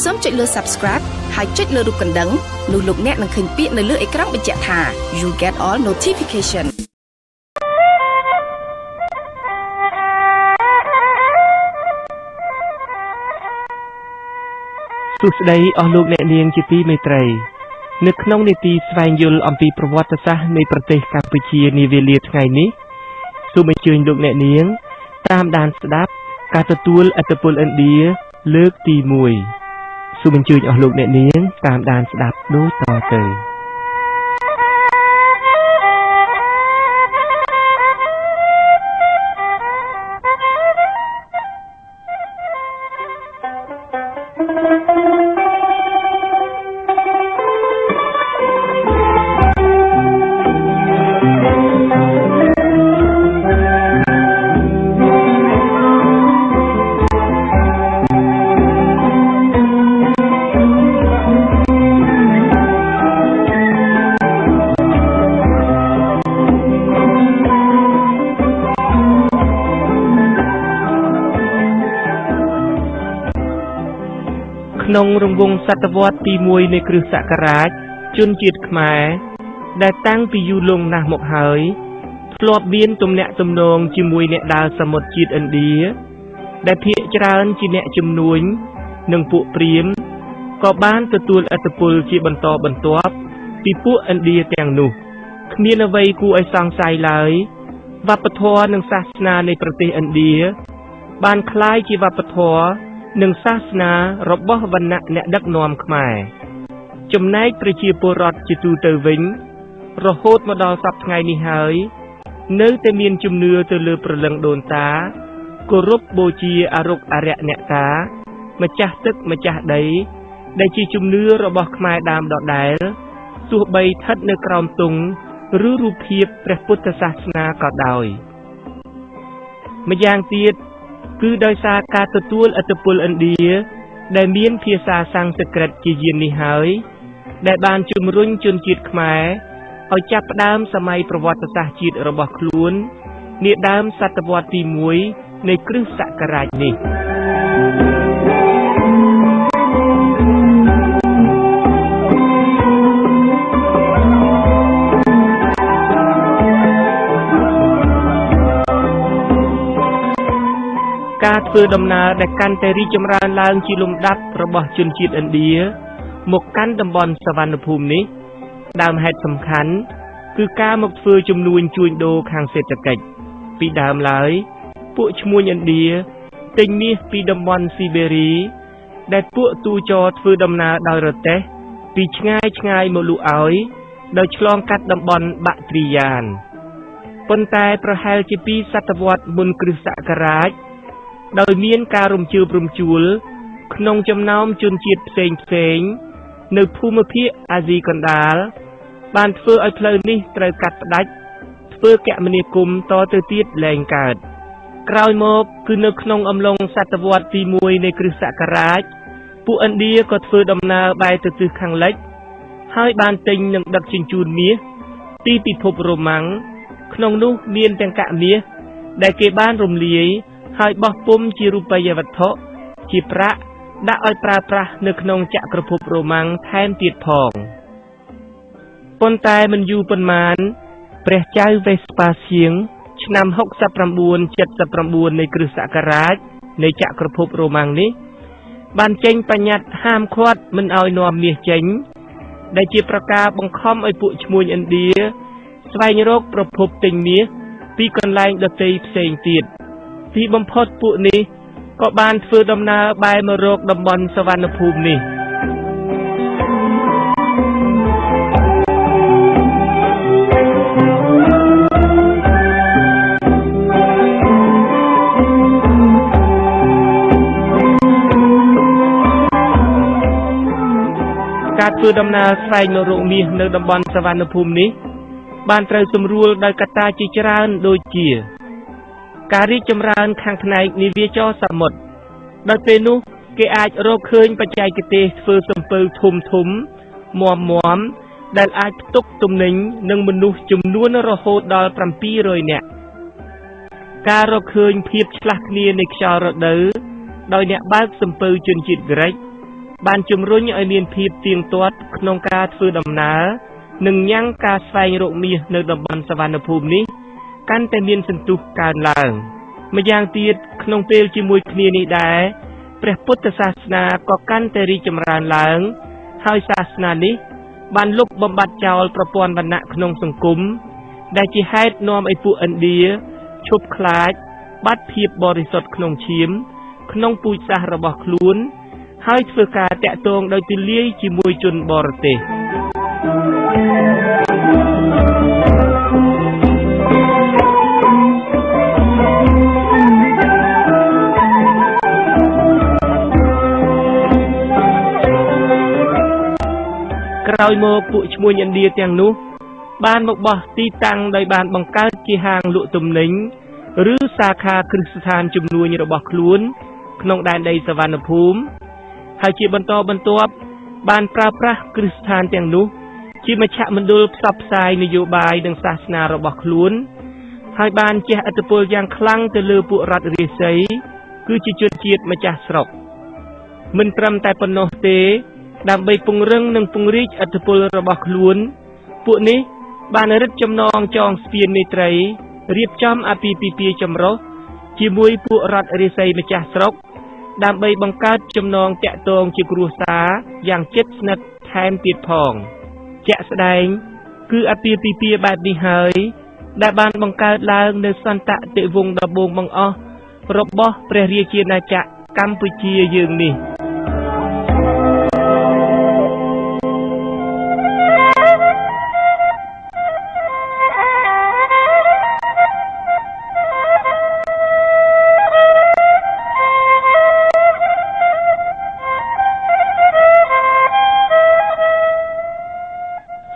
សូមចុចលើ Subscribe ហើយចុចលើរូបកណ្ដឹងនោះលោកអ្នកនឹងឃើញពាក្យនៅលើអេក្រង់បញ្ជាក់ថា You get all notification សួស្តីអស់លោកអ្នកនាងជាទីមេត្រី នៅក្នុងនីតិស្វែងយល់អំពីប្រវត្តិសាស្ត្រនៃប្រទេសកម្ពុជានាវេលាថ្ងៃនេះសូមអញ្ជើញលោកអ្នកនាង តាមដានស្ដាប់ការទទួលអត្តពលឥណ្ឌាលើកទី1 សូមអញ្ជើញអស់លោកអ្នកនាងតាមដានស្ដាប់ដូចតទៅ ក្នុងរង្វង់សតវត្សទី1នៃគ្រិស្តសករាជជនជាតិខ្មែរដែលតាំងពីយូរលង់ណាស់មកហើយធ្លាប់មានទំនាក់ទំនងជាមួយអ្នកដើរសមុទ្រជាតិឥណ្ឌាដែលភាគច្រើនជាអ្នកជំនួញនិងពួកព្រាហ្មណ៍ក៏បានទទួលឥទ្ធិពលជាបន្តបន្ទាប់ពីពួកឥណ្ឌាទាំងនោះគ្មានអ្វីគួរឲ្យសង្ស័យឡើយវប្បធម៌និងសាសនានៃប្រទេសឥណ្ឌាបានคล้ายជាវប្បធម៌ និងសាសនារបស់វណ្ណៈអ្នកដឹកនាំខ្មែរចំណែកប្រជាពលរដ្ឋជាទូទៅវិញ រហូតមកដល់សប្តាហ៍ថ្ងៃនេះហើយ នៅតែមានជំនឿទៅលើព្រលឹងដូនតាគោរពបូជាអរុក្ខអរិយអ្នកតាម្ចាស់ទឹកម្ចាស់ដី ដែលជាជំនឿរបស់ខ្មែរដើមដដែលទោះបីស្ថិតនៅក្រោមទង់ឬរូបភាពព្រះពុទ្ធសាសនាក៏ដោយម្យ៉ាងទៀត គឺដោយសារការទទួលឥទ្ធិពលឥណ្ឌាដែលមានភាសាសំស្ក្រឹតជាយាននេះហើយ ដែលបានជំរុញជនជាតិខ្មែរឲ្យចាប់ផ្ដើមសម័យប្រវត្តិសាស្ត្រជាតិរបស់ខ្លួននាដើមសតវត្សទី1នៃគ្រិស្តសករាជនេះ ធ្វើដំណើរដែលកាន់តែរីកចម្រើនឡើងជាលំដាប់របស់ជនជាតិឥណ្ឌាមកកាន់តំបន់សវណ្ណភូមិនេះដើមហេតុសំខាន់គឺការមកធ្វើជំនួញជួញដូរខាងសេដ្ឋកិច្ចពីដើមឡើយ ពួកឈ្មួញឥណ្ឌាទិញមាសពីតំបន់ស៊ីបេរី ដែលពួកទូចរធ្វើដំណើរដោយរទេះពីឆ្ងាយឆ្ងាយមកលក់ឲ្យដោយឆ្លងកាត់តំបន់បាក់ទ្រីយ៉ានប៉ុន្តែប្រហែលជាពីសតវត្សមុនគ្រិស្តសករាជ ដោយមានការរំជើបរំជួល ក្នុងចំណោមជនជាតិផ្សេងផ្សេងនៅភូមិភាគអាស៊ីកណ្ដាល បានធ្វើឲ្យផ្លូវនេះត្រូវកាត់ផ្ដាច់ធ្វើគមនាគមន៍តទៅទៀតលែងកើតក្រោយមកគឺនៅក្នុងអំឡុងសតវត្សទី1នៃគ្រិស្តសករាជពួកឥណ្ឌាក៏ធ្វើដំណើរបែរទៅទិសខាងលិច ហើយបានទិញនិងដឹកជញ្ជូនមាសពីពិភពរ៉ូម៉ាំងក្នុងនោះមានទាំងកាក់មាសដែលគេបានរំលាយ ហើយបោះពុំជារូបិយវត្ថុជាប្រាក់ដាក់ឲ្យប្រើប្រាស់នៅក្នុងចក្រភពរ៉ូម៉ាំងថែមទៀតផងប៉ុន្តែមិនយូរប៉ុន្មានព្រះចៅវេស្ប៉ាសៀងឆ្នាំ6979នៃគ្រិស្តសករាជនៃចក្រភពរ៉ូម៉ាំងនេះ បានចេញបញ្ញត្តិហាមឃាត់មិនឲ្យនាំមាសចេញ ដែលជាប្រការបង្ខំឲ្យពួកឈ្មួញឥណ្ឌាស្វែងរកប្រភពទិញមាសពីកន្លែងដទៃផ្សេងទៀត។ ទីបំផុតពួកនេះក៏បានធ្វើដំណើរបែរមករកតំបន់សវណ្ណភូមិនេះការធ្វើដំណើរស្វែងរកមាសនៅតំបន់សវណ្ណភូមិនេះ បានត្រូវសម្រួលដោយកត្តាជាច្រើនដូចជា ការរីកចម្រើនខាងផ្នែកនាវាចរសមុទ្រដោយពេលនោះ គេអាចរកឃើញបច្ចេកទេសធ្វើសំពៅធំធំមាំមាំដែលអាចផ្ទុកទំនិញនិងមនុស្សចំនួនរហូតដល់700នាក់ការរកឃើញភាពឆ្លាស់គ្នានៃខ្យល់រដូវដោយអ្នកបើកសំពៅជនជាតិក្រិចបានជំរុញឲ្យមានភាពទៀងទាត់ក្នុងការធ្វើដំណើរនិងញ៉ាំងការស្វែងរកមាសនៅតំបន់សវណ្ណភូមិនេះ កាន់តែមានសន្ទុះកើនឡើង ម្យ៉ាងទៀតក្នុងពេលជាមួយគ្នានេះដែរព្រះពុទ្ធសាសនាក៏កាន់តែរីកចម្រើនឡើង ហើយសាសនានេះ បានលុបបំបាត់ចោលប្រព័ន្ធវណ្ណៈក្នុងសង្គមដែលជាហេតុនាំឲ្យពួកឥណ្ឌាឈប់ខ្លាច បាត់ភាពបរិសុទ្ធក្នុងឈាម ក្នុងពូជសាសន៍របស់ខ្លួន ហើយធ្វើការតាក់ទងដោយទូលាយជាមួយជនបរទេសក្រោ យមកពួកឈ្មួញឥណ្ឌាទាំងនោះ បានមកបោះទីតាំងដោយបានបង្កើតជាហាងលក់ទំនិញឬសាខាគ្រឹះស្ថានជំនួញរបស់ខ្លួន ក្នុងដែនដីសវណ្ណភូមិហើយជាបន្តបន្ទាប់បានប្រើប្រាស់គ្រឹះស្ថានទាំងនោះ ជាមជ្ឈមណ្ឌលផ្សព្វផ្សាយនយោបាយនិងសាសនារបស់ខ្លួន ហើយបានជះឥទ្ធិពលយ៉ាងខ្លាំងទៅលើពួករដ្ឋរាសីគឺជាជនជាតិម្ចាស់ស្រុកមិនត្រឹមតែប៉ុណ្ណោះទេ ដើម្បីពង្រឹងនិងពង្រីកឥទ្ធិពលរបស់ខ្លួន ពួកនេះ បានរឹតចំណងចងស្ពានមេត្រីរៀបចំអាពាហ៍ពិពាហ៍ចម្រុះជាមួយពួករដ្ឋរាសីម្ចាស់ស្រុក ដើម្បីបង្កើតចំណងតាក់ទងជាគ្រួសារយ៉ាងជិតស្និទ្ធថែមទៀតផងជាក់ស្ដែង គឺអាពាហ៍ពិពាហ៍បែបនេះហើយដែលបានបង្កើតឡើងនៅសន្តតិវង្សដំបូងបង្អស់របស់ព្រះរាជាណាចក្រកម្ពុជាយើងនេះ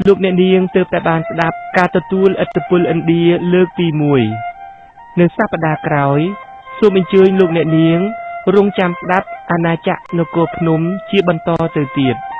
លោកអ្នកនាងទើបតែបានស្ដាប់ការទទួលឥទ្ធិពលឥណ្ឌាលើកទី1នៅសប្តាហ៍ក្រោយសូមអញ្ជើញលោកអ្នកនាងរងចាំស្ដាប់អាណាចក្រនគរភ្នំជាបន្តទៅទៀត។